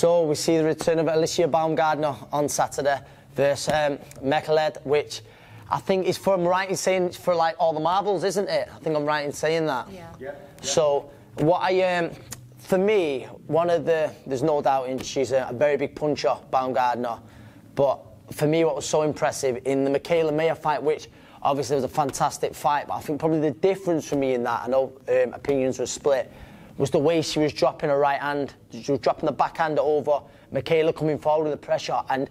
So we see the return of Alycia Baumgardner on Saturday versus um, Mekhaled, which I think is from right in saying it's for like all the marbles, isn't it? I think I'm right in saying that. Yeah. Yeah. So what I um, for me, one of the there's no doubt in she's a, a very big puncher, Baumgardner, but for me, what was so impressive in the Mikaela Mayer fight, which obviously was a fantastic fight, but I think probably the difference for me in that, I know um, opinions were split, was the way she was dropping her right hand. She was dropping the backhand over Mikaela coming forward with the pressure and.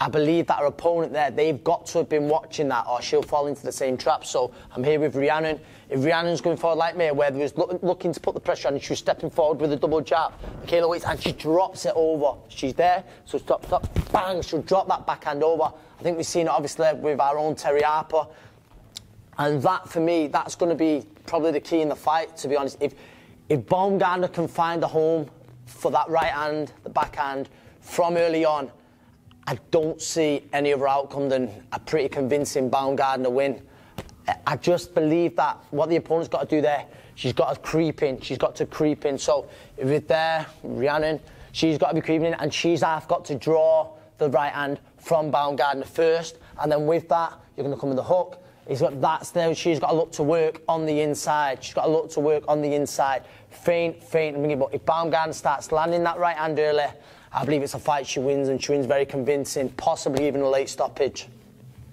I believe that her opponent there, they've got to have been watching that or she'll fall into the same trap. So I'm here with Rhiannon. If Rhiannon's going forward like me, where was look, looking to put the pressure on and she was stepping forward with a double jab, Mikaela waits and she drops it over. She's there, so stop, stop, bang, she'll drop that backhand over. I think we've seen it obviously with our own Terri Harper. And that, for me, that's going to be probably the key in the fight, to be honest. If, if Baumgardner can find a home for that right hand, the backhand, from early on, I don't see any other outcome than a pretty convincing Baumgardner win. I- just believe that what the opponent's got to do there, she's got to creep in. She's got to creep in. So if it's there, Rhiannon, she's got to be creeping in, and she's half got to draw the right hand from Baumgardner first, and then with that, you're going to come with the hook. He's got that's there. She's got to look to work on the inside. She's got to look to work on the inside. Feint, feint, and bring it. But if Baumgardner starts landing that right hand early, I believe it's a fight she wins, and she wins very convincing, possibly even a late stoppage.